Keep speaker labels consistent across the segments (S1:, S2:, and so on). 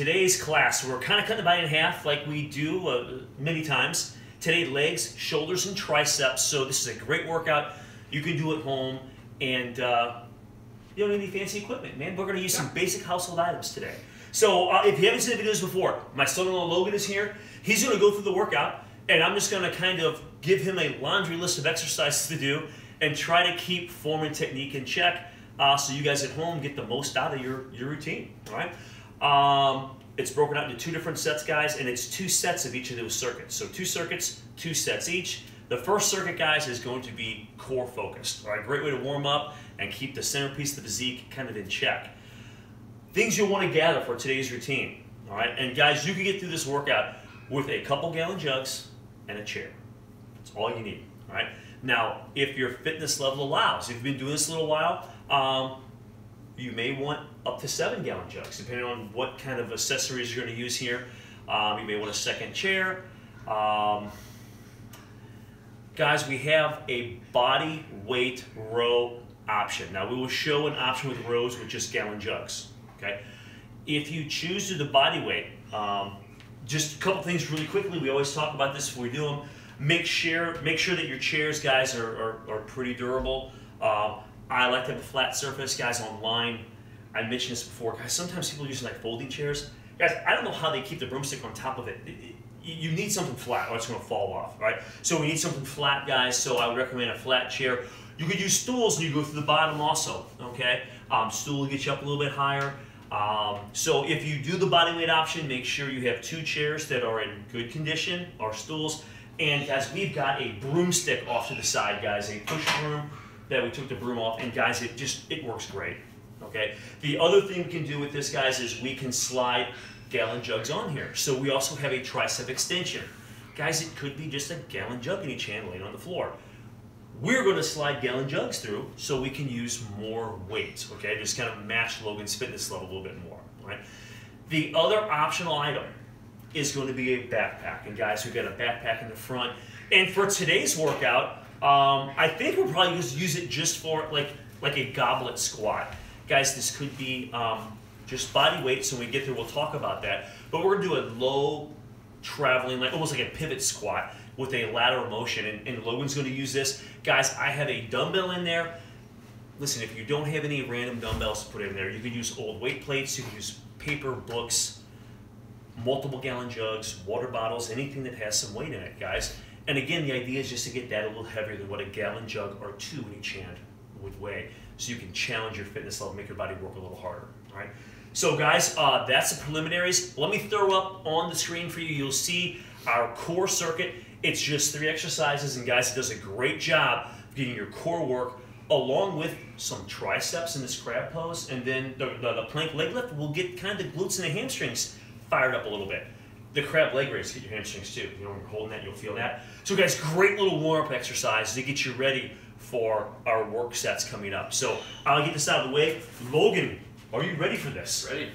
S1: today's class, we're kind of cutting the body in half like we do uh, many times. Today, legs, shoulders, and triceps. So this is a great workout you can do at home, and uh, you don't need any fancy equipment, man. We're going to use some basic household items today. So uh, if you haven't seen the videos before, my son-in-law Logan is here. He's going to go through the workout, and I'm just going to kind of give him a laundry list of exercises to do and try to keep form and technique in check uh, so you guys at home get the most out of your, your routine, all right? Um, it's broken out into two different sets, guys, and it's two sets of each of those circuits. So two circuits, two sets each. The first circuit, guys, is going to be core focused. All right, great way to warm up and keep the centerpiece of the physique kind of in check. Things you'll want to gather for today's routine. All right, and guys, you can get through this workout with a couple gallon jugs and a chair. That's all you need. All right. Now, if your fitness level allows, if you've been doing this a little while, um, you may want up to seven gallon jugs, depending on what kind of accessories you're going to use here. Um, you may want a second chair. Um, guys, we have a body weight row option. Now, we will show an option with rows with just gallon jugs. Okay. If you choose to do the body weight, um, just a couple things really quickly. We always talk about this before we do them. Make sure, make sure that your chairs, guys, are, are, are pretty durable. Uh, I like to have a flat surface, guys, online. I mentioned this before, guys. Sometimes people use like folding chairs. Guys, I don't know how they keep the broomstick on top of it. You need something flat or it's going to fall off, right? So we need something flat, guys. So I would recommend a flat chair. You could use stools and you go through the bottom also, okay? Um, stool will get you up a little bit higher. Um, so if you do the body weight option, make sure you have two chairs that are in good condition or stools. And guys, we've got a broomstick off to the side, guys, a push broom that we took the broom off, and guys, it just, it works great, okay? The other thing we can do with this, guys, is we can slide gallon jugs on here. So we also have a tricep extension. Guys, it could be just a gallon jug in each hand laying on the floor. We're going to slide gallon jugs through so we can use more weight, okay? Just kind of match Logan's fitness level a little bit more, right? The other optional item is going to be a backpack. And guys, we've got a backpack in the front. And for today's workout, um, I think we'll probably just use it just for like like a goblet squat. Guys, this could be um, just body weight, so when we get there, we'll talk about that. But we're gonna do a low traveling, like almost like a pivot squat with a lateral motion. And, and Logan's gonna use this. Guys, I have a dumbbell in there. Listen, if you don't have any random dumbbells to put in there, you can use old weight plates, you can use paper, books, multiple gallon jugs, water bottles, anything that has some weight in it, guys. And again, the idea is just to get that a little heavier than what a gallon jug or two in each hand would weigh. So you can challenge your fitness level, make your body work a little harder, all right? So guys, uh, that's the preliminaries. Let me throw up on the screen for you. You'll see our core circuit. It's just three exercises, and guys, it does a great job of getting your core work along with some triceps in this crab pose, and then the, the, the plank leg lift will get kind of the glutes and the hamstrings fired up a little bit the crab leg raise get your hamstrings too. You know, when you're holding that, you'll feel that. So guys, great little warm-up exercise to get you ready for our work sets coming up. So I'll get this out of the way. Logan, are you ready for this?
S2: Ready.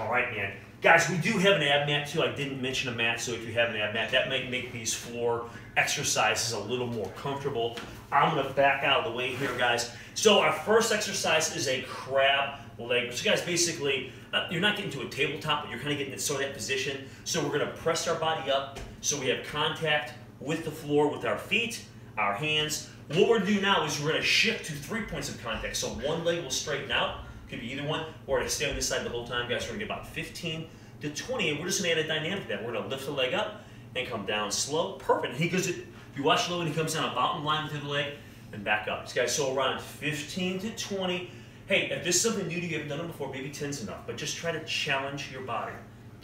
S1: All right, man. Guys, we do have an ab mat too. I didn't mention a mat, so if you have an ab mat, that might make these floor exercises a little more comfortable. I'm gonna back out of the way here, guys. So our first exercise is a crab leg. So guys, basically, you're not getting to a tabletop, but you're kind of getting in sort of that position. So we're gonna press our body up so we have contact with the floor with our feet, our hands. What we're gonna do now is we're gonna shift to three points of contact. So one leg will straighten out, could be either one, or to stay on this side the whole time, guys. We're gonna get about 15 to 20, and we're just gonna add a dynamic to that. We're gonna lift the leg up and come down slow. Perfect. He goes, if you watch Logan, he comes down about in line with the leg and back up. This guy's so around 15 to 20 Hey, if this is something new to you, you haven't done it before, maybe 10's enough, but just try to challenge your body.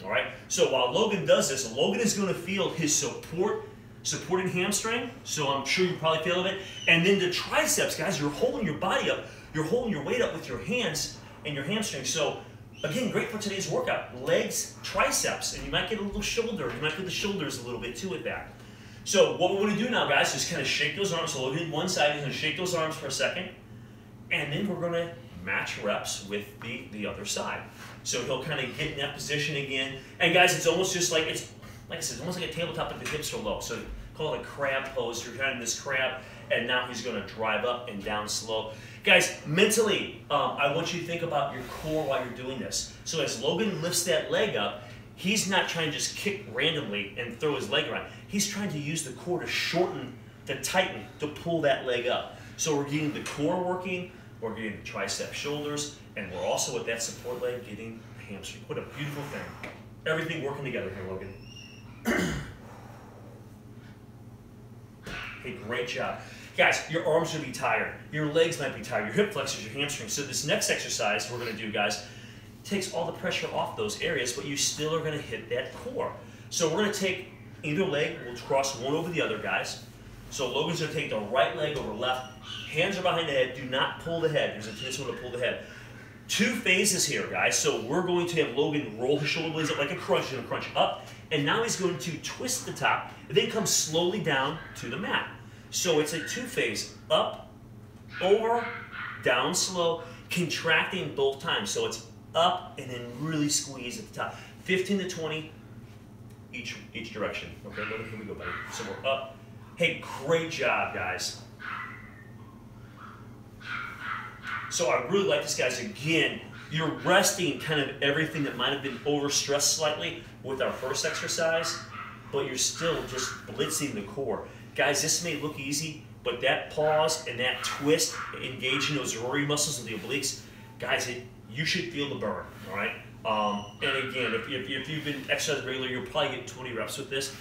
S1: All right? So while Logan does this, Logan is going to feel his support, supporting hamstring, so I'm sure you probably feel it. And then the triceps, guys, you're holding your body up. You're holding your weight up with your hands and your hamstring. So again, great for today's workout. Legs, triceps, and you might get a little shoulder. You might get the shoulders a little bit too with that. So what we're going to do now, guys, is kind of shake those arms. So Logan, one side, he's going to shake those arms for a second. And then we're going to match reps with the, the other side. So he'll kind of get in that position again. And guys, it's almost just like, it's like I said, it's almost like a tabletop, but the hips are low. So call it a crab pose. You're kind of this crab, and now he's going to drive up and down slow. Guys, mentally, um, I want you to think about your core while you're doing this. So as Logan lifts that leg up, he's not trying to just kick randomly and throw his leg around. He's trying to use the core to shorten, to tighten, to pull that leg up. So we're getting the core working, we're getting the tricep shoulders, and we're also with that support leg getting the hamstring. What a beautiful thing. Everything working together here, Logan. hey, great job. Guys, your arms will be tired, your legs might be tired, your hip flexors, your hamstrings. So this next exercise we're gonna do, guys, takes all the pressure off those areas, but you still are gonna hit that core. So we're gonna take either leg, we'll cross one over the other, guys. So Logan's gonna take the right leg over left, hands are behind the head, do not pull the head. There's a tendency to pull the head. Two phases here, guys. So we're going to have Logan roll his shoulder blades up like a crunch, he's gonna crunch up, and now he's going to twist the top, and then come slowly down to the mat. So it's a two phase, up, over, down slow, contracting both times. So it's up and then really squeeze at the top. 15 to 20 each each direction. Okay, here we go, buddy. So we're up. Hey, great job, guys. So I really like this, guys. Again, you're resting kind of everything that might have been overstressed slightly with our first exercise, but you're still just blitzing the core. Guys, this may look easy, but that pause and that twist, engaging those rory muscles of the obliques, guys, it, you should feel the burn, all right? Um, and again, if, if, if, you've been exercising regularly, you'll probably get 20 reps with this.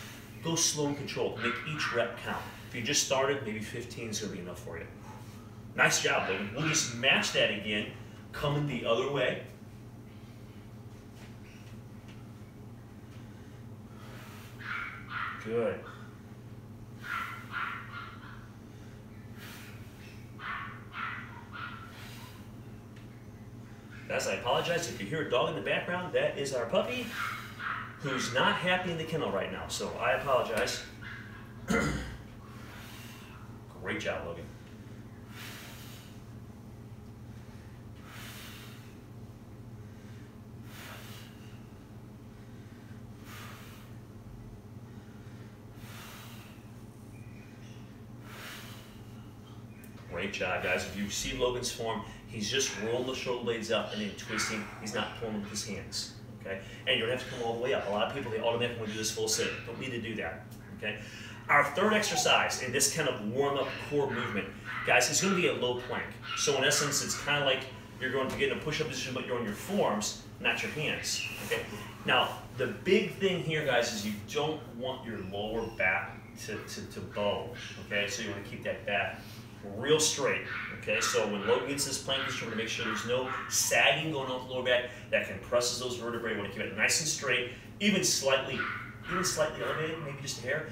S1: Go slow and controlled. Make each rep count. If you just started, maybe 15 is going to be enough for you. Nice job, Logan. We'll just match that again, coming the other way. Good. Guys, I apologize if you hear a dog in the background. That is our puppy who's not happy in the kennel right now. So I apologize. Great job, Logan. Great job, guys. If you see Logan's form, he's just rolling the shoulder blades up and then twisting. He's not pulling with his hands. Okay? And you don't have to come all the way up. A lot of people, they automatically do this full sit. Don't need to do that. Okay? Our third exercise in this kind of warm-up core movement, guys, is going to be a low plank. So in essence, it's kind of like you're going to get in a push-up position, but you're on your forearms, not your hands. Okay? Now, the big thing here, guys, is you don't want your lower back to, to, to bow. Okay? So you want to keep that back real straight. Okay, so when Logan gets this plank position, we're gonna make sure there's no sagging going on the lower back that compresses those vertebrae. We want to keep it nice and straight, even slightly, even slightly elevated, maybe just a hair.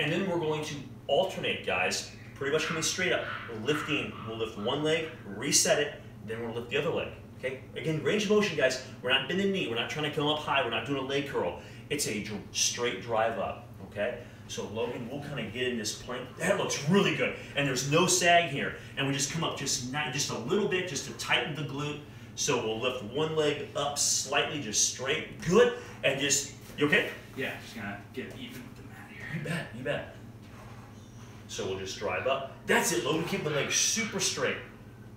S1: And then we're going to alternate, guys, pretty much coming straight up. Lifting, we'll lift one leg, reset it, then we'll lift the other leg. Okay, again, range of motion, guys. We're not bending the knee, we're not trying to come up high, we're not doing a leg curl. It's a straight drive up, okay? So Logan, we'll kind of get in this plank. That looks really good. And there's no sag here. And we just come up just, not, just a little bit just to tighten the glute. So we'll lift one leg up slightly, just straight. Good. And just, you okay?
S2: Yeah, just gonna get even with the mat here.
S1: You bet, you bet. So we'll just drive up. That's it, Logan. Keep the leg super straight.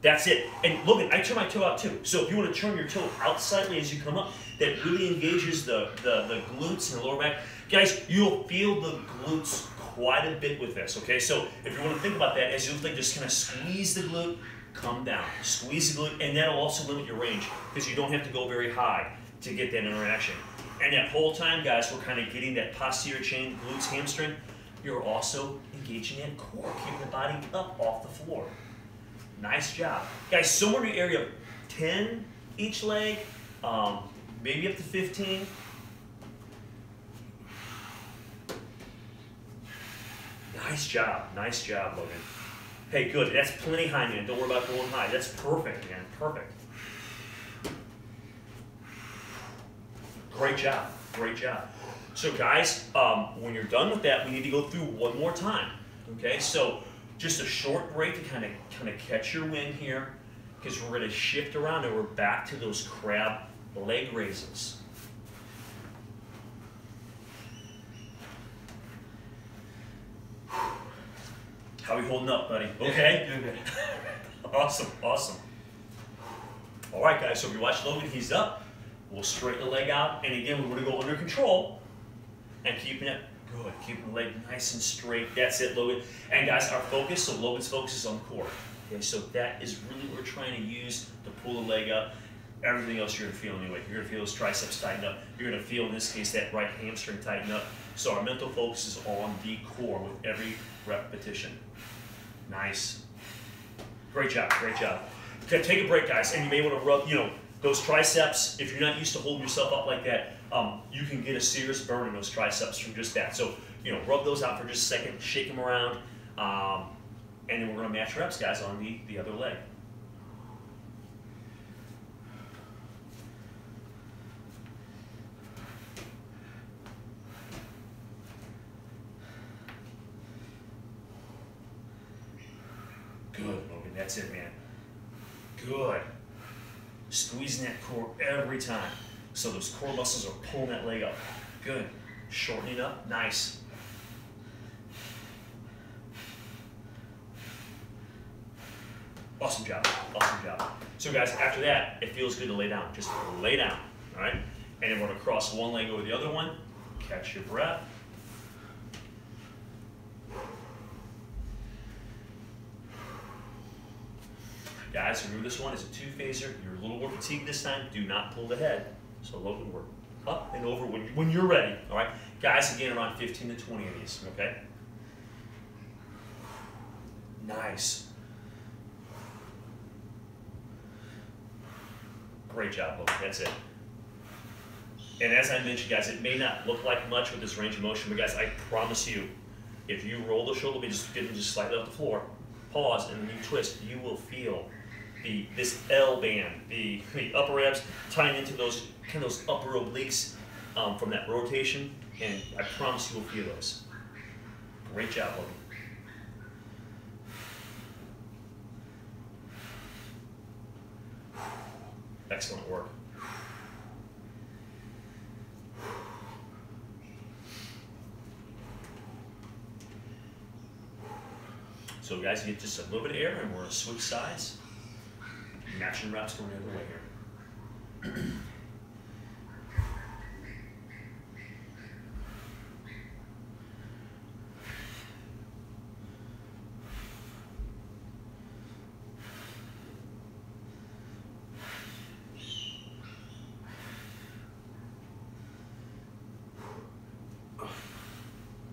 S1: That's it. And Logan, I turn my toe out too. So if you want to turn your toe out slightly as you come up, that really engages the, the, the glutes and the lower back. Guys, you'll feel the glutes quite a bit with this, okay? So if you want to think about that, as you look like just kind of squeeze the glute, come down. Squeeze the glute, and that'll also limit your range because you don't have to go very high to get that interaction. And that whole time, guys, we're kind of getting that posterior chain, glutes, hamstring. You're also engaging that core, keeping the body up off the floor. Nice job. Guys, somewhere in the area of 10 each leg, um, maybe up to 15. Nice job. Nice job, Logan. Hey, good. That's plenty high, man. Don't worry about going high. That's perfect, man. Perfect. Great job. Great job. So, guys, um, when you're done with that, we need to go through one more time. Okay, so just a short break to kind of kind of catch your wind here, because we're going to shift around and we're back to those crab leg raises. How are we holding up, buddy? Okay?
S2: Good, good.
S1: awesome, awesome. All right, guys, so if you watch Logan, he's up. We'll straighten the leg out, and again, we're gonna go under control and keeping it good, keeping the leg nice and straight. That's it, Logan. And guys, our focus, so Logan's focus is on core. Okay, so that is really what we're trying to use to pull the leg up. Everything else you're gonna feel anyway. You're gonna feel those triceps tighten up. You're gonna feel, in this case, that right hamstring tighten up. So our mental focus is on the core with every repetition. Nice. Great job, great job. Okay, take a break, guys, and you may want to rub, you know, those triceps. If you're not used to holding yourself up like that, um, you can get a serious burn in those triceps from just that. So, you know, rub those out for just a second, shake them around, um, and then we're going to match reps, guys, on the, the other leg. Good, Logan. That's it, man. Good. Squeezing that core every time. So those core muscles are pulling that leg up. Good. Shortening up. Nice. Awesome job. Awesome job. So guys, after that, it feels good to lay down. Just lay down. All right? And then we're to cross one leg over the other one. Catch your breath. Guys, remember this one is a two-phaser. You're a little more fatigued this time. Do not pull the head. So Logan, we're up and over when, when you're ready. All right? Guys, again, around 15 to 20 of these, okay? Nice. Great job, Logan. That's it. And as I mentioned, guys, it may not look like much with this range of motion, but guys, I promise you, if you roll the shoulder blade, just just slightly off the floor, pause, and then you twist, you will feel the this L band, the, the upper abs tying into those kind of those upper obliques um, from that rotation, and I promise you will feel those. Great job, Logan. Excellent work. So guys, get just a little bit of air and we're gonna switch sides. Matching reps going the other way here.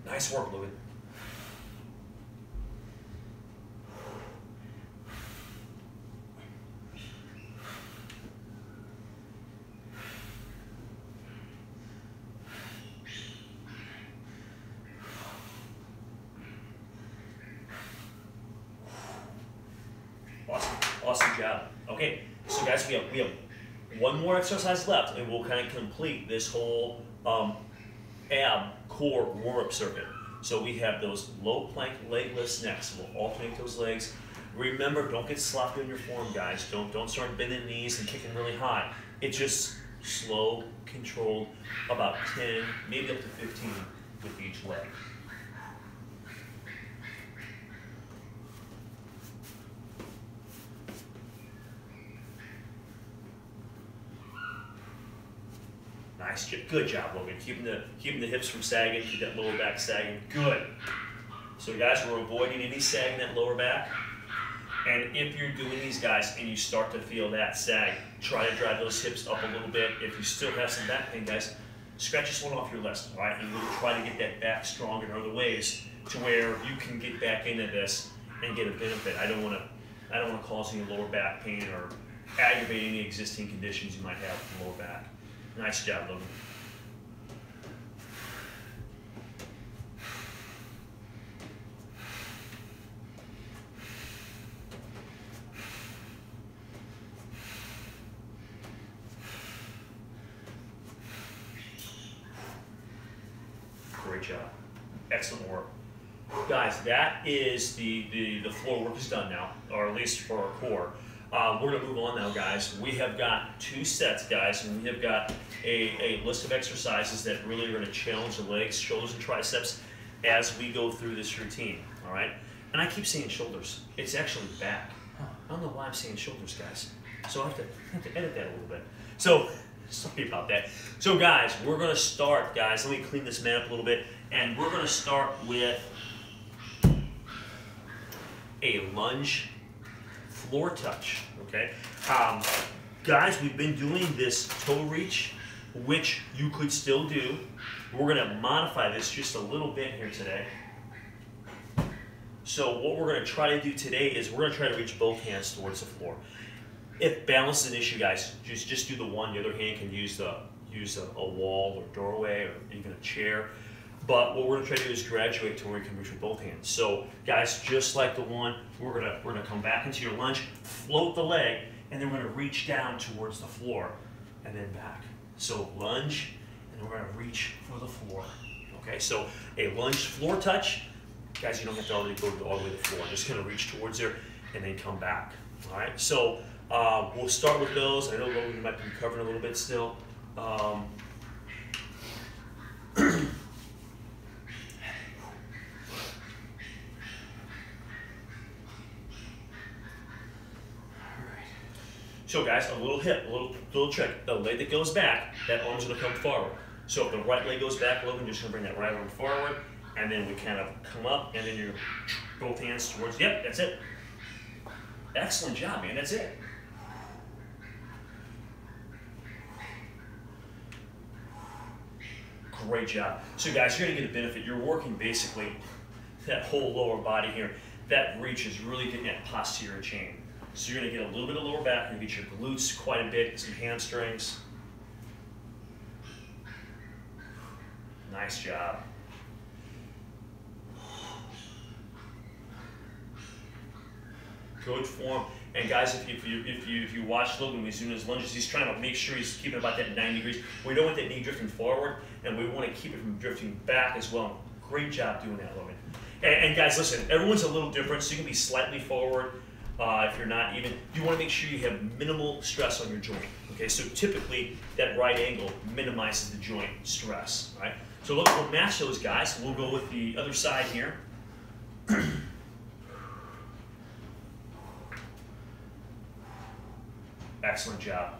S1: Nice work, Louis. Awesome, awesome job. Okay, so guys, we have we have one more exercise left, and we'll kind of complete this whole um, ab core warm-up circuit. So we have those low plank leg lifts next. We'll alternate those legs. Remember, don't get sloppy on your form, guys. Don't don't start bending knees and kicking really high. It's just slow, controlled, about 10, maybe up to 15 with each leg. Nice, jo- good job, Logan. Keeping the keeping the hips from sagging, keep that lower back sagging. Good. So guys, we're avoiding any sag in that lower back. And if you're doing these guys and you start to feel that sag, try to drive those hips up a little bit. If you still have some back pain, guys, scratch this one off your list, all right? And really try to get that back strong in other ways to where you can get back into this and get a benefit. I don't want to, I don't want to cause any lower back pain or aggravate any existing conditions you might have with the lower back. Nice job, Logan. Great job. Excellent work. Guys, that is the, the, the floor work is done now, or at least for our core. Uh, we're gonna move on now, guys. We have got two sets, guys, and we have got a, a list of exercises that really are gonna challenge the legs, shoulders, and triceps as we go through this routine, all right? And I keep saying shoulders. It's actually back. I don't know why I'm saying shoulders, guys. So I have to, I have to edit that a little bit. So, sorry about that. So guys, we're gonna start, guys, let me clean this mat up a little bit, and we're gonna start with a lunge floor touch, okay? Um, guys, we've been doing this toe reach, which you could still do. We're gonna modify this just a little bit here today. So what we're gonna try to do today is we're gonna try to reach both hands towards the floor. If balance is an issue, guys, just just do the one. The other hand can use the use a, a wall or doorway or even a chair. But what we're gonna try to do is graduate to where you can reach with both hands. So guys, just like the one, we're gonna we're gonna come back into your lunge, float the leg, and then we're gonna reach down towards the floor, and then back. So lunge, and then we're gonna reach for the floor. Okay, so a lunge floor touch, guys, you don't have to already go all the way to the floor. Just of reach towards there, and then come back. All right, so uh, we'll start with those. I know Logan might be recovering a little bit still. Um, So guys, a little hip, a little little trick. The leg that goes back, that arm's gonna come forward. So if the right leg goes back, Logan, just gonna bring that right arm forward, and then we kind of come up, and then you're both hands towards. Yep, that's it. Excellent job, man. That's it. Great job. So guys, you're gonna get a benefit. You're working basically that whole lower body here. That reach is really getting that posterior chain. So you're gonna get a little bit of lower back, and get your glutes quite a bit, some hamstrings. Nice job. Good form. And guys, if you, if you if you if you watch Logan when he's doing his lunges, he's trying to make sure he's keeping about that 90 degrees. We don't want that knee drifting forward, and we want to keep it from drifting back as well. Great job doing that, Logan. And, and guys, listen, everyone's a little different, so you can be slightly forward uh, if you're not even. You want to make sure you have minimal stress on your joint. Okay, so typically that right angle minimizes the joint stress. Right. So look, we'll match those guys. We'll go with the other side here. Excellent job.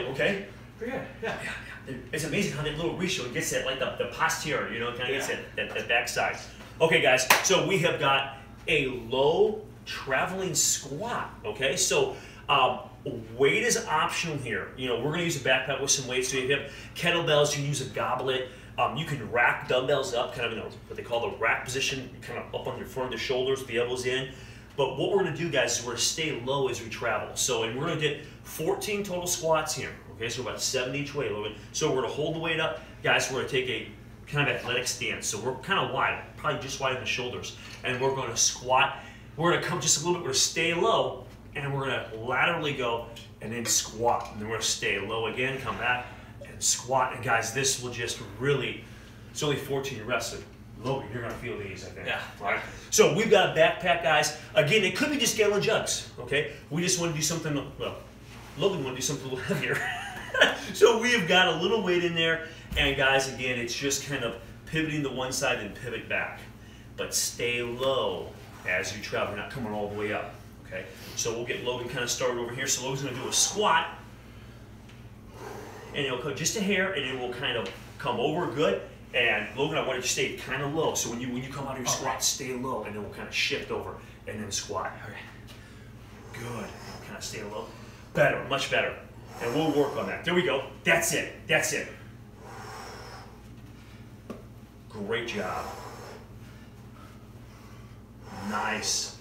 S1: Feel? Okay?
S2: Pretty good. Yeah.
S1: Yeah. It's amazing how that little ratio gets that, like the, the posterior, you know, kind of gets
S2: Yeah.
S1: that, that, that backside. Okay, guys, so we have got a low traveling squat, okay? So um, weight is optional here. You know, we're gonna use a backpack with some weights. So if you have kettlebells, you can use a goblet. Um, you can rack dumbbells up, kind of in a, what they call the rack position, kind of up on your front of the shoulders, the elbows in. But what we're gonna do, guys, is we're gonna stay low as we travel. So, and we're gonna get 14 total squats here. Okay, so about seven each way, a little bit. So we're gonna hold the weight up, guys. We're gonna take a kind of athletic stance. So we're kind of wide, probably just wide in the shoulders, and we're gonna squat. We're gonna come just a little bit. We're gonna stay low, and we're gonna laterally go, and then squat, and then we're gonna stay low again, come back, and squat. And guys, this will just really. It's only 14 reps. So Logan, you're gonna feel these, I think.
S2: Yeah.
S1: All right. So we've got a backpack, guys. Again, it could be just gallon jugs. Okay. We just want to do something. Well, Logan want to do something a little heavier. so we have got a little weight in there, and guys, again, it's just kind of pivoting to one side and pivot back, but stay low as you travel. You're not coming all the way up. Okay. So we'll get Logan kind of started over here. So Logan's gonna do a squat, and it'll come just a hair, and it will kind of come over good. And Logan, I want you to stay kind of low. So when you when you come out of your
S2: All
S1: squat,
S2: right.
S1: stay low, and then we'll kind of shift over and then squat.
S2: Okay.
S1: Good. Kind of stay low. Better, much better. And we'll work on that. There we go. That's it. That's it. Great job. Nice.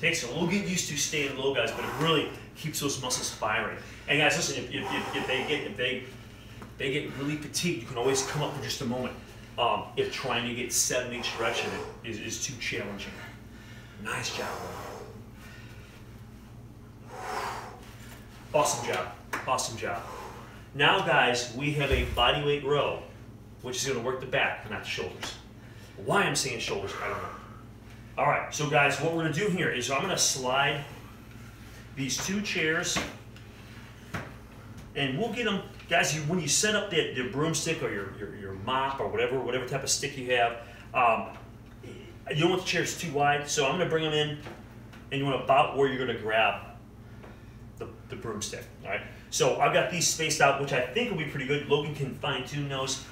S1: Takes a little get used to staying low, guys, but it really keeps those muscles firing. And guys, listen, if, if, if, if they get if they they get really fatigued, you can always come up for just a moment. Um, if trying to get seven each direction is, is too challenging. Nice job. Awesome job. Awesome job. Now, guys, we have a bodyweight row. which is gonna work the back, not the shoulders. Why I'm saying shoulders, I don't know. All right, so guys, what we're gonna do here is I'm gonna slide these two chairs and we'll get them, guys, you, when you set up the, the broomstick or your, your, your mop or whatever, whatever type of stick you have, um, you don't want the chairs too wide, so I'm gonna bring them in and you want about where you're gonna grab the, the broomstick, all right? So I've got these spaced out, which I think will be pretty good. Logan can fine tune those.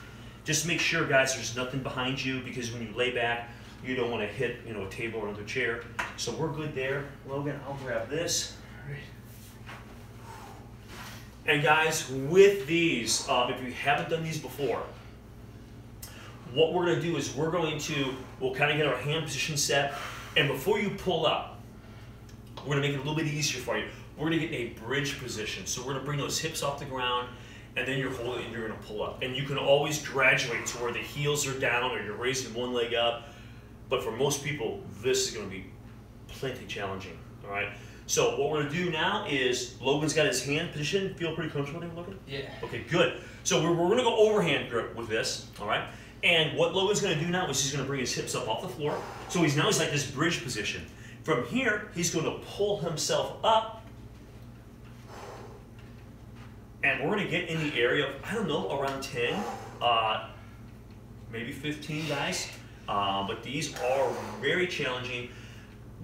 S1: Just make sure, guys, there's nothing behind you because when you lay back, you don't want to hit, you know, a table or another chair. So we're good there. Logan, I'll grab this. All right. And guys, with these, um, if you haven't done these before, what we're going to do is we're going to, we'll kind of get our hand position set, and before you pull up, we're going to make it a little bit easier for you. We're going to get in a bridge position. So we're going to bring those hips off the ground, and then you're holding and you're going to pull up. And you can always graduate to where the heels are down or you're raising one leg up. But for most people, this is going to be plenty challenging. All right. So what we're going to do now is Logan's got his hand position. Feel pretty comfortable there, Logan?
S2: Yeah.
S1: Okay, good. So we're, we're going to go overhand grip with this. All right. And what Logan's going to do now is he's going to bring his hips up off the floor. So he's now he's like this bridge position. From here, he's going to pull himself up and we're gonna get in the area of I don't know around 10, uh, maybe 15 guys. Uh, but these are very challenging.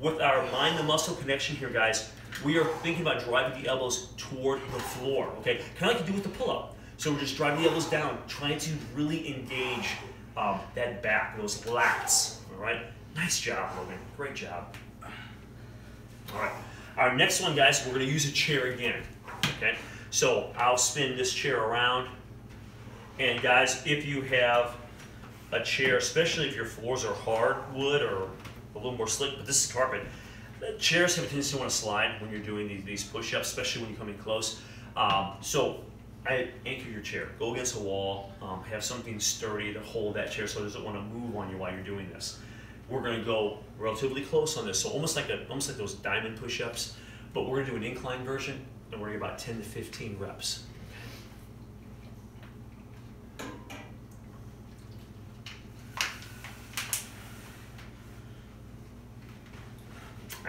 S1: With our mind the muscle connection here, guys, we are thinking about driving the elbows toward the floor. Okay, kind of like you do with the pull-up. So we're just driving the elbows down, trying to really engage um, that back, those lats. All right, nice job, Logan. Great job. All right, our next one, guys, we're gonna use a chair again. Okay. So I'll spin this chair around. And guys, if you have a chair, especially if your floors are hardwood or a little more slick, but this is carpet, chairs have a tendency to want to slide when you're doing these, these push-ups, especially when you come in close. Um, so I anchor your chair. Go against a wall. Um, have something sturdy to hold that chair so it doesn't want to move on you while you're doing this. We're going to go relatively close on this, so almost like a, almost like those diamond push-ups, but we're going to do an incline version and we're going to about 10 to 15 reps.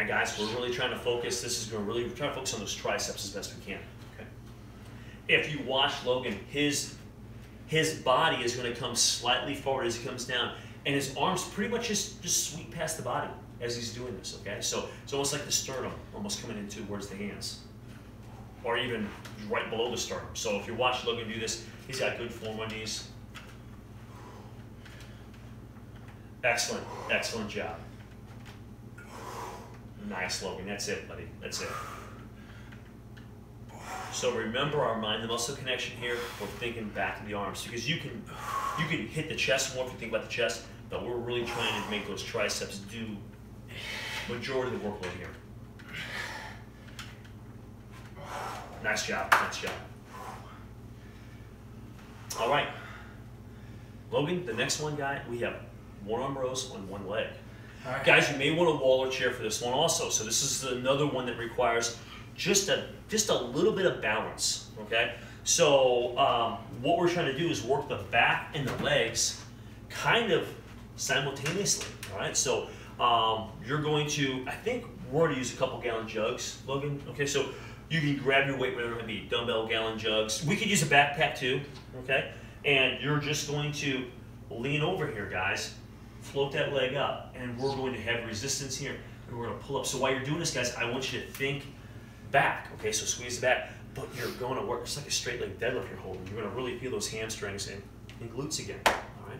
S1: Guys, we're really trying to focus. This is going to really, we're trying to focus on those triceps as best we can. Okay. If you watch Logan, his his body is going to come slightly forward as he comes down, and his arms pretty much just just sweep past the body as he's doing this. Okay, so it's almost like the sternum, almost coming in towards the hands or even right below the sternum. So if you watch Logan do this, he's got good form on these. Excellent, excellent job. Nice, Logan. That's it, buddy. That's it. So remember our mind, the muscle connection here. We're thinking back to the arms because you can you can hit the chest more if you think about the chest, but we're really trying to make those triceps do majority of the workload here. Nice job, nice job. All right. Logan, the next one, guy, we have one arm rows on one leg.
S2: Alright.
S1: Guys, you may want a wall or chair for this one also. So this is another one that requires just a just a little bit of balance. Okay. So um, what we're trying to do is work the back and the legs kind of simultaneously. All right. So um, you're going to, I think we're going to use a couple gallon jugs, Logan. Okay. So you can grab your weight, whatever it may be, dumbbell, gallon jugs. We could use a backpack too. Okay. And you're just going to lean over here, guys float that leg up, and we're going to have resistance here, and we're going to pull up. So while you're doing this, guys, I want you to think back, okay? So squeeze the back, but you're going to work, it's like a straight leg deadlift you're holding. You're going to really feel those hamstrings and, and glutes again, all right?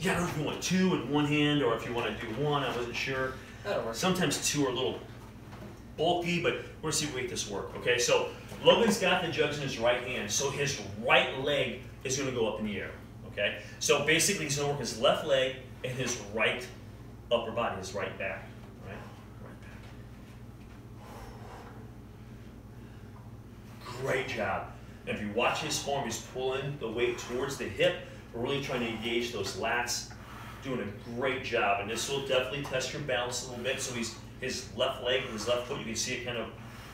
S1: Yeah, I don't know if you want two in one hand or if you want to do one. I wasn't sure.
S2: That'll work.
S1: Sometimes two are a little bulky, but we're gonna see if we make this work. Okay, so Logan's got the jugs in his right hand, so his right leg is gonna go up in the air. Okay, so basically he's gonna work his left leg and his right upper body, his right back. Right, right back. Great job. And if you watch his form, he's pulling the weight towards the hip. We're really trying to engage those lats doing a great job, and this will definitely test your balance a little bit. So he's his left leg and his left foot, you can see it kind of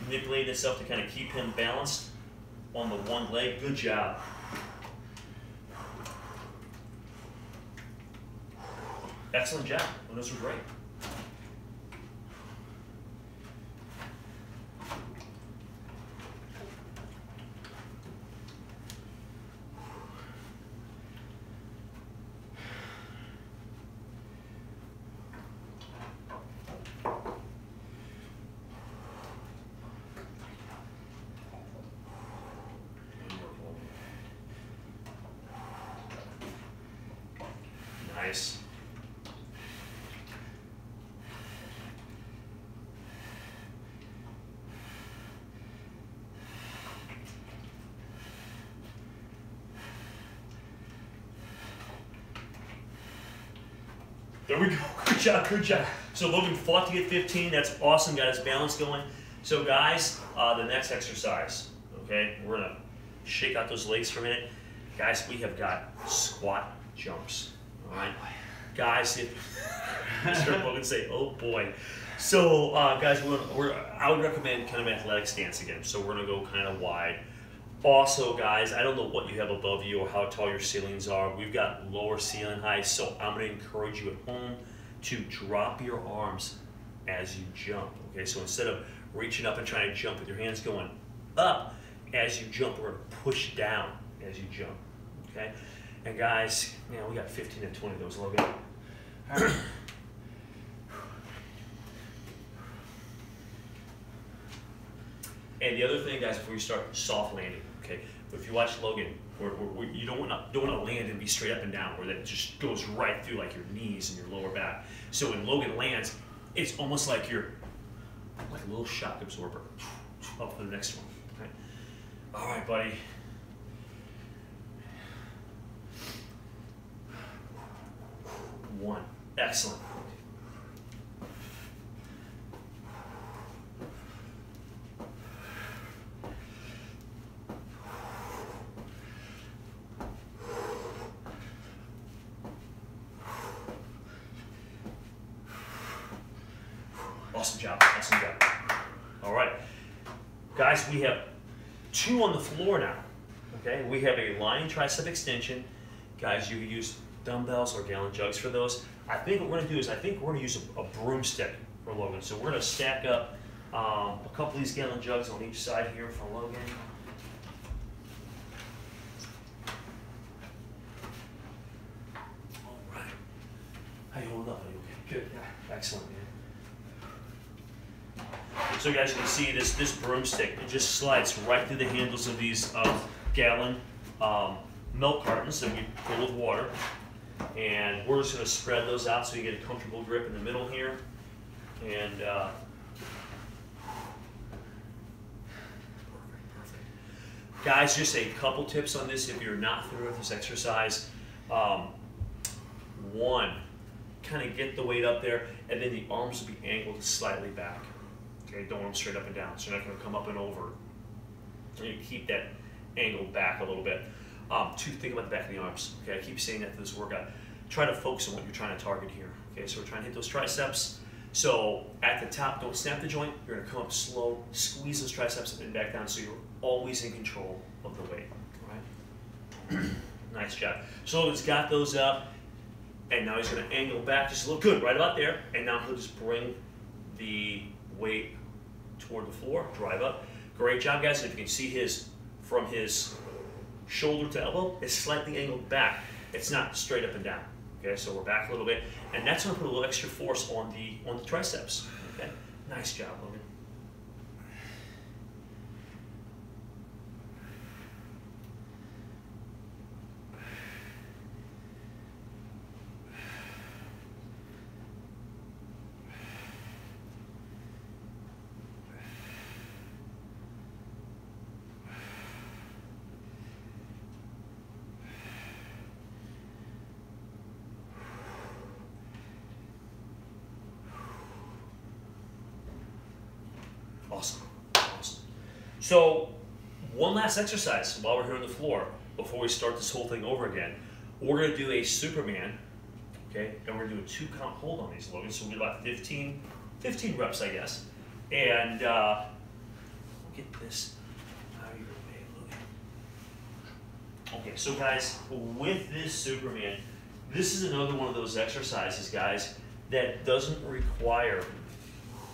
S1: manipulating itself to kind of keep him balanced on the one leg. Good job. Excellent job. Those were great. There we go. Good job, good job. So Logan fought to get 15. That's awesome. Got his balance going. So guys, uh, the next exercise, okay, we're gonna shake out those legs for a minute. Guys, we have got squat jumps. Right, guys, if Mr. Logan say, oh boy. So uh, guys, we're, we're I would recommend kind of athletic stance again. So we're gonna go kind of wide. Also, guys, I don't know what you have above you or how tall your ceilings are. We've got lower ceiling heights, so I'm to encourage you at home to drop your arms as you jump. Okay, so instead of reaching up and trying to jump with your hands going up as you jump, we're to push down as you jump. Okay, and guys, you know, we got 15 and 20 of those, Logan. And the other thing, guys, before you start, soft landing. Okay, if you watch Logan, where you don't want to don't want to land and be straight up and down, where that just goes right through like your knees and your lower back. So when Logan lands, it's almost like you're like a little shock absorber up for the next one. Okay. All right, buddy. One. Excellent. Awesome job. Awesome job. All right. Guys, we have two on the floor now. Okay, we have a lying tricep extension. Guys, you use dumbbells or gallon jugs for those. I think what we're gonna do is I think we're gonna use a, a broomstick for Logan. So we're gonna stack up um, a couple of these gallon jugs on each side here for Logan. All right. How you holding up? Are you okay? Good. Yeah. Excellent, man. So guys, you can see this this broomstick, it just slides right through the handles of these uh, gallon um, milk cartons that we fill with water. And we're just gonna spread those out so you get a comfortable grip in the middle here. And uh, guys, just a couple tips on this if you're not familiar with this exercise. Um, one, kind of get the weight up there, and then the arms will be angled slightly back. Okay, don't want them straight up and down, so you're not going to come up and over. You keep that angle back a little bit. Um, two, think about the back of the arms. Okay, I keep saying that through this workout. Try to focus on what you're trying to target here. Okay, so we're trying to hit those triceps. So at the top, don't snap the joint. You're going to come up slow, squeeze those triceps and then back down, so you're always in control of the weight. All right. nice job. So it's got those up, and now he's going to angle back just a little. Good, right about there. And now he'll just bring the weight toward the floor, drive up. Great job, guys. If you can see his, from his shoulder to elbow, it's slightly angled back. It's not straight up and down. Okay, so we're back a little bit. And that's gonna put a little extra force on the, on the triceps. Okay, nice job, Logan. Awesome. Awesome. So, one last exercise while we're here on the floor before we start this whole thing over again. We're going to do a Superman okay? And we're gonna do a two count hold on these, Logan, so we'll do about 15, 15 reps, I guess. And, uh, get this out of your way, Logan. Okay, so guys, with this Superman, this is another one of those exercises, guys, that doesn't require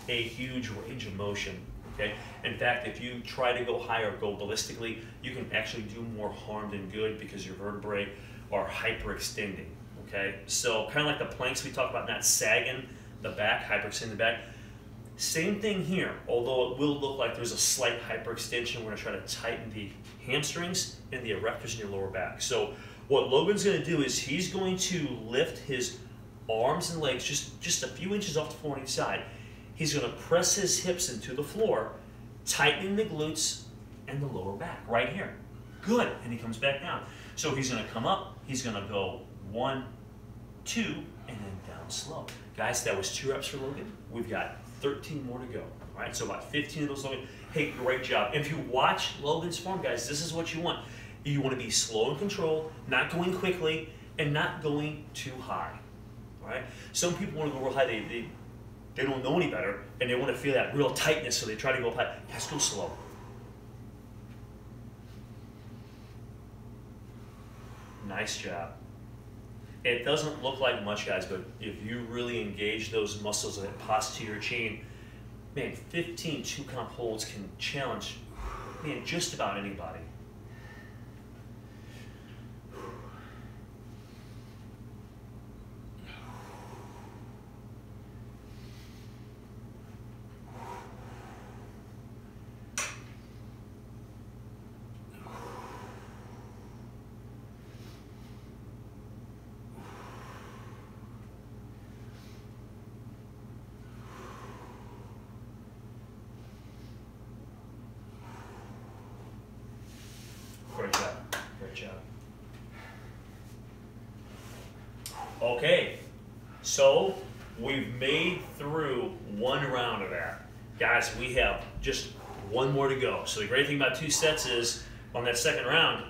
S1: a huge range of motion. Okay. In fact, if you try to go higher, go ballistically, you can actually do more harm than good because your vertebrae are hyperextending. Okay. So kind of like the planks we talked about, not sagging the back, hyperextending the back. Same thing here, although it will look like there's a slight hyperextension. We're gonna try to tighten the hamstrings and the erectors in your lower back. So what Logan's gonna do is he's going to lift his arms and legs just, just a few inches off the floor on each side He's going to press his hips into the floor, tightening the glutes and the lower back right here. Good. And he comes back down. So he's going to come up. He's going to go one, two, and then down slow. Guys, that was two reps for Logan. We've got 13 more to go. All right, so about 15 of those Logan. Hey, great job. If you watch Logan's form, guys, this is what you want. You want to be slow and controlled, not going quickly, and not going too high. All right. Some people want to go real high. They, they they don't know any better, and they want to feel that real tightness, so they try to go up high. Let's go slow. Nice job. It doesn't look like much, guys, but if you really engage those muscles that posterior chain, man, 15 two count holds can challenge, man, just about anybody. Okay, so we've made through one round of that. Guys, we have just one more to go. So the great thing about two sets is on that second round,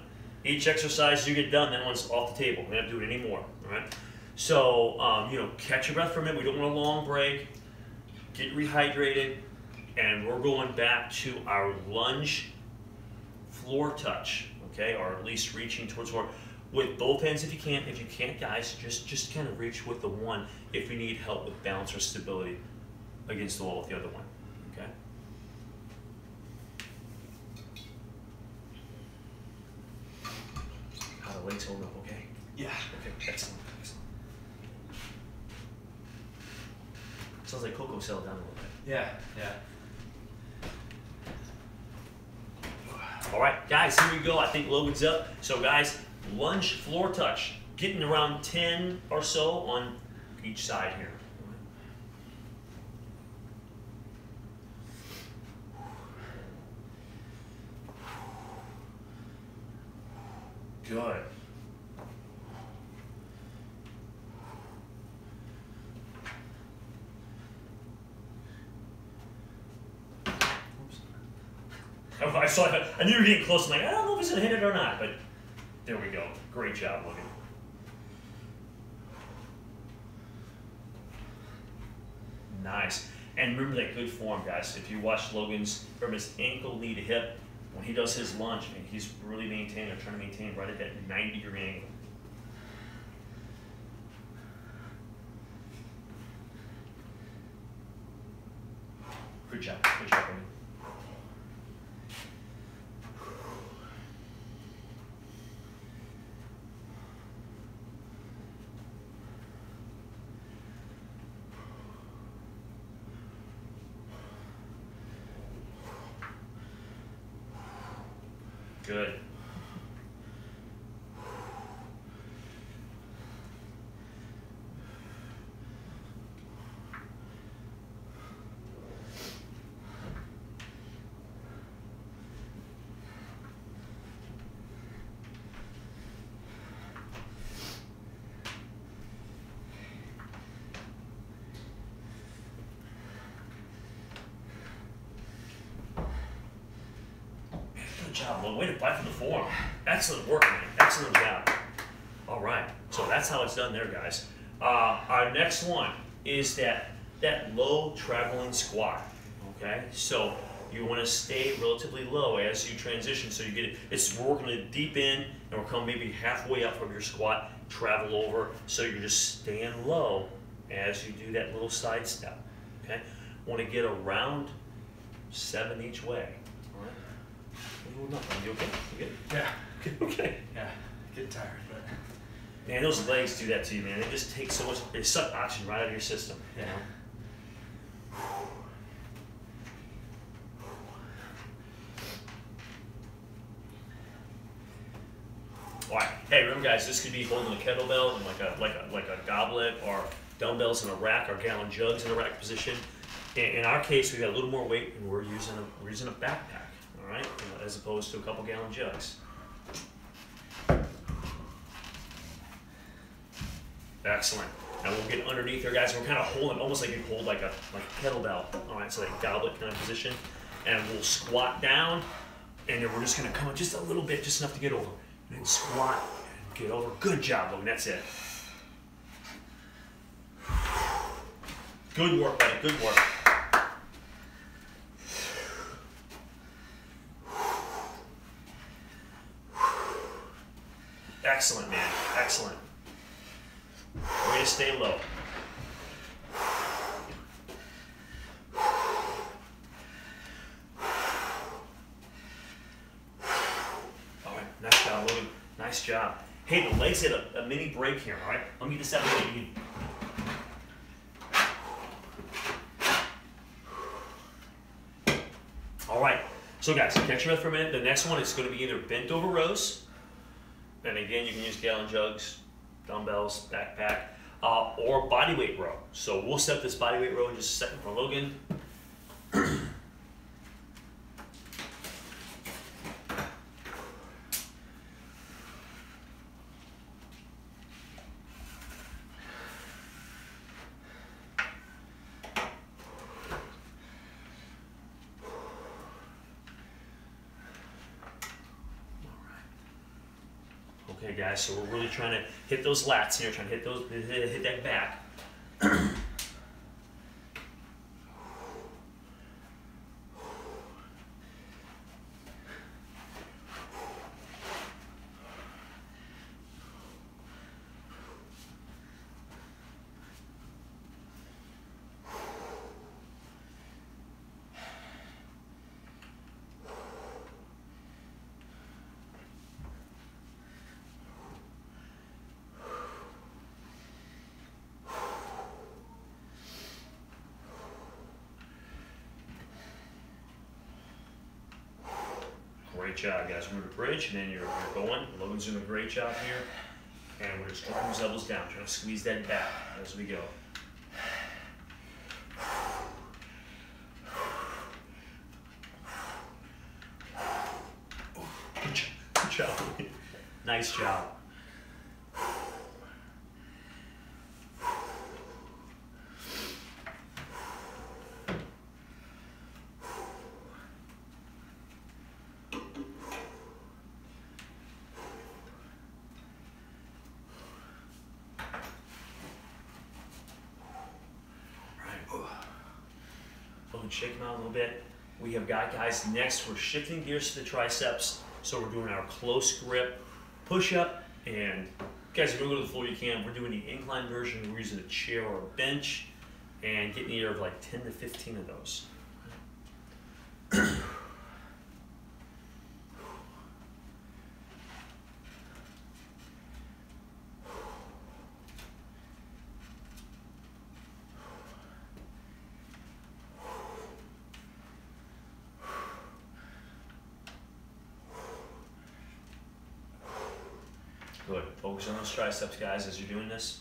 S1: each exercise you get done, that one's off the table. We don't have to do it anymore, all right? So, um, you know, catch your breath for a minute. We don't want a long break. Get rehydrated. And we're going back to our lunge floor touch, okay? Or at least reaching towards floor with both hands if you can. If you can't, guys, just just kind of reach with the one if you need help with balance or stability against the wall with the other one. Okay. How the legs hold up? Okay.
S2: Yeah.
S1: Okay. Excellent. Excellent. Sounds like Coco settled down a little bit.
S2: Yeah. Yeah.
S1: All right, guys, here we go. I think Logan's up. So, guys, lunge floor touch, getting around 10 or so on each side here. Good. I knew you were getting close. I'm like, I don't know if he's gonna hit it or not, but there we go. Great job, Logan. Nice. And remember that good form, guys. If you watch Logan's from his ankle, knee to hip, when he does his lunge, mean, he's really maintaining or trying to maintain right at that 90 degree angle. Good job. Good job, Logan. Good. Job, Well, Way to fight for the form. Excellent work, man. Excellent job. All right. So that's how it's done there, guys. Uh, our next one is that that low traveling squat. Okay, so you want to stay relatively low as you transition. So you get it. It's we're working it deep in, and we're coming maybe halfway up from your squat. Travel over, so you're just staying low as you do that little side step. Okay, want to get around seven each way. You nothing. You okay? You good?
S2: Yeah.
S1: Okay.
S2: Yeah. Get tired, but
S1: Man, those legs do that to you, man. They just take so much. They suck oxygen right out of your system. You
S2: Yeah.
S1: know? All right. Hey, remember, guys, this could be holding a kettlebell and like a like a like a goblet or dumbbells in a rack or gallon jugs in a rack position. In, in our case, we got a little more weight, and we're using a we're using a backpack. Right, you know, as opposed to a couple gallon jugs. Excellent. Now we'll get underneath there, guys. We're kind of holding, almost like you hold like a like a kettlebell. All right, so like goblet kind of position, and we'll squat down, and then we're just gonna come up just a little bit, just enough to get over, and then squat and get over. Good job, Logan. That's it. Good work, buddy. Good work. Excellent, man. Excellent. Way to stay low. All right, nice job, Logan. Nice job. Hey, the legs hit a, a mini break here, all right? Let me get this out of. All right, so guys, catch your breath for a minute. The next one is going to be either bent over rows, and again, you can use gallon jugs, dumbbells, backpack, uh, or bodyweight row. So we'll set this bodyweight row in just a second for Logan. Okay, guys, so we're really trying to hit those lats here, trying to hit those, hit, hit that back. Great job, guys. Remember to bridge, and then you're, you're going. Logan's doing a great job here. And we're just dropping those elbows down, trying to squeeze that back as we go. Good job. Good job. Nice job. Right. Logan, shake them out a little bit. We have got guys next. We're shifting gears to the triceps. So we're doing our close grip push up. And guys, if you go to the floor, you can. We're doing the incline version. We're using a chair or a bench and getting either of like 10 to 15 of those. Good. Focus on those triceps, guys, as you're doing this.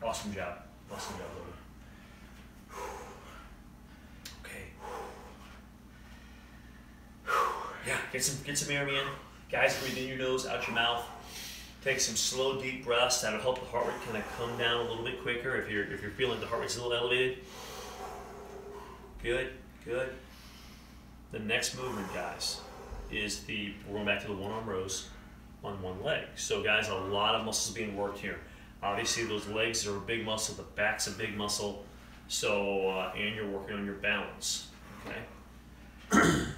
S1: Awesome job. Awesome job, Logan. Okay. Yeah, get some get some air in. Guys, breathe in your nose, out your mouth. Take some slow, deep breaths. That'll help the heart rate kind of come down a little bit quicker if you're if you're feeling the heart rate's a little elevated. Good, good. The next movement, guys, is the, we're going back to the one arm rows on one leg. So, guys, a lot of muscles being worked here. Obviously, those legs are a big muscle, the back's a big muscle. So, uh, and you're working on your balance. Okay.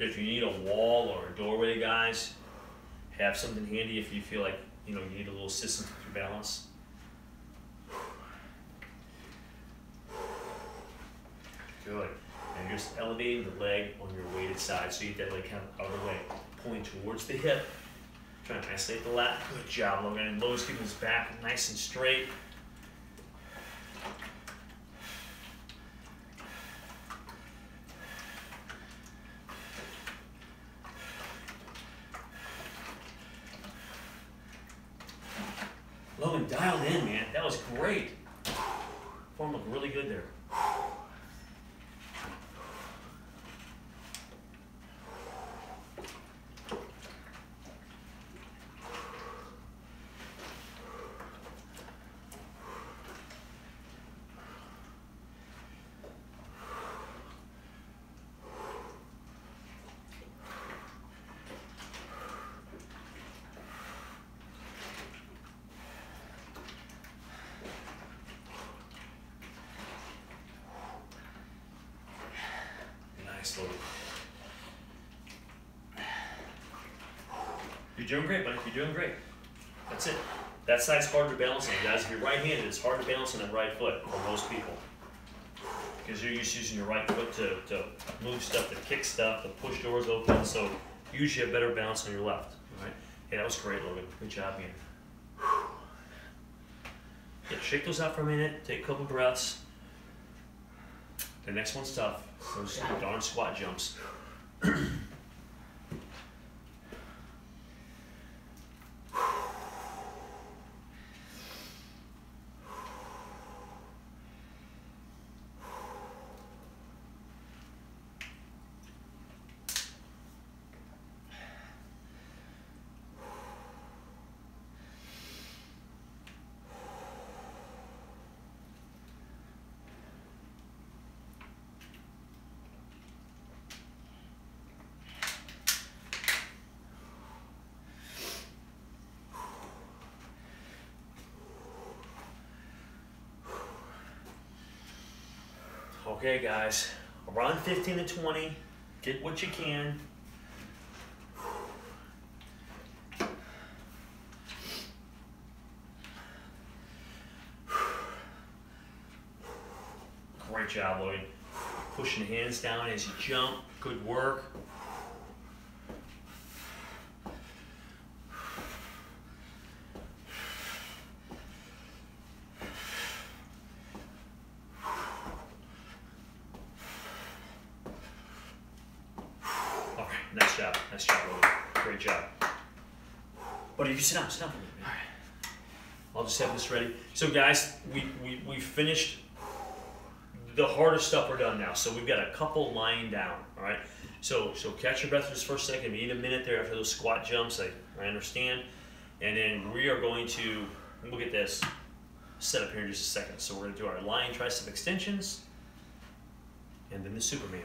S1: If you need a wall or a doorway, guys, have something handy if you feel like you know you need a little assistance with your balance. Good. And you're just elevating the leg on your weighted side, so you get that leg kind of out of the way, pulling towards the hip. Trying to isolate the lat. Good job, Logan. And Logan's keeping his back nice and straight. Logan dialed in, man. That was great. Form looked really good there. Nice, Logan. You're doing great, buddy. You're doing great. That's it. That side's hard to balance on, guys. If you're right-handed, it's hard to balance on that right foot for most people. Because you're used to using your right foot to, to move stuff, to kick stuff, to push doors open. So you usually have better balance on your left. All right. Hey, that was great, Logan. Good job, man. Yeah, shake those out for a minute. Take a couple breaths. The next one's tough. Those darn squat jumps. Okay, guys, around 15 to 20, get what you can. Great job, Lloyd. Pushing hands down as you jump. Good work. All right, nice job. Nice job, Lloyd. Great job. Buddy, you sit down, sit down for me. man. This ready. So, guys, we, we, we finished the hardest stuff we're done now. So we've got a couple lying down. All right. So so catch your breath just for a second. We need a minute there after those squat jumps. I, I understand. And then we are going to look at this set up here in just a second. So we're to do our lying tricep extensions, and then the Superman.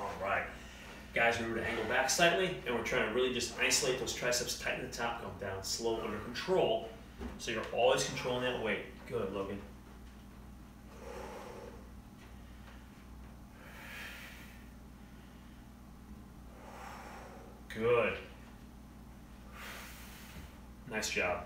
S1: All right. Guys, remember to angle back slightly, and we're trying to really just isolate those triceps, tighten the top, come down slow, under control. So you're always controlling that weight. Good, Logan. Good. Nice job.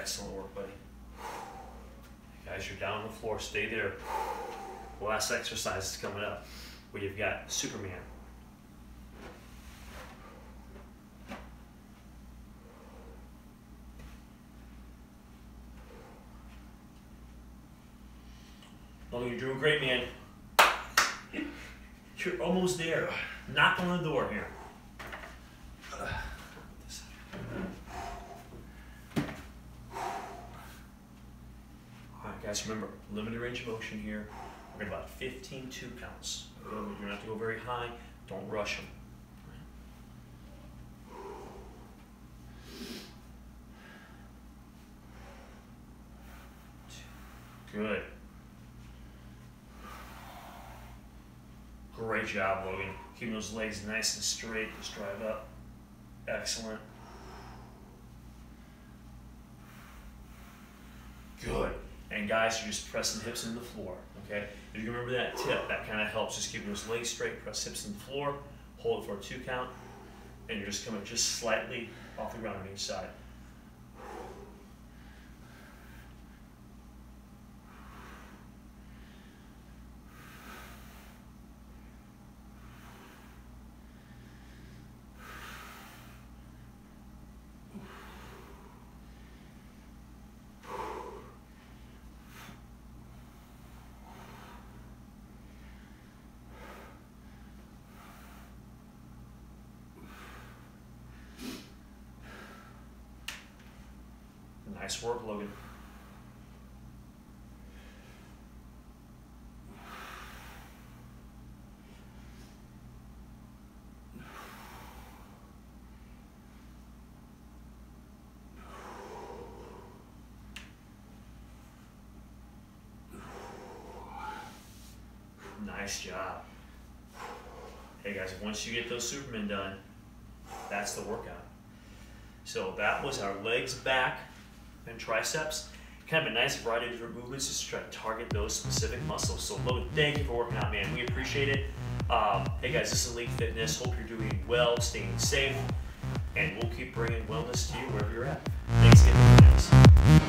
S1: Excellent work, buddy. Guys, you're down on the floor. Stay there. Last exercise is coming up where you've got Superman. Oh, you're doing great, man. You're almost there. Knock on the door here. All right, guys, remember, limited range of motion here. We're gonna about 15 two counts. Um, you don't have to go very high. Don't rush them. Good. Great job, Logan. Keeping those legs nice and straight. Just drive up. Excellent. Good. Guys, you're just pressing hips into the floor. Okay. If you remember that tip, that kind of helps. Just keep those legs straight. Press hips in the floor. Hold it for a two count, and you're just coming just slightly off the ground on each side. Nice work, Logan. Nice job. Hey guys, once you get those Supermen done, that's the workout. So that was our legs back and triceps. Kind of a nice variety of different movements just to try to target those specific muscles. So Logan, thank you for working out, man. We appreciate it. Um, hey guys, this is Elite Fitness. Hope you're doing well, staying safe, and we'll keep bringing wellness to you wherever you're at. Thanks again, guys.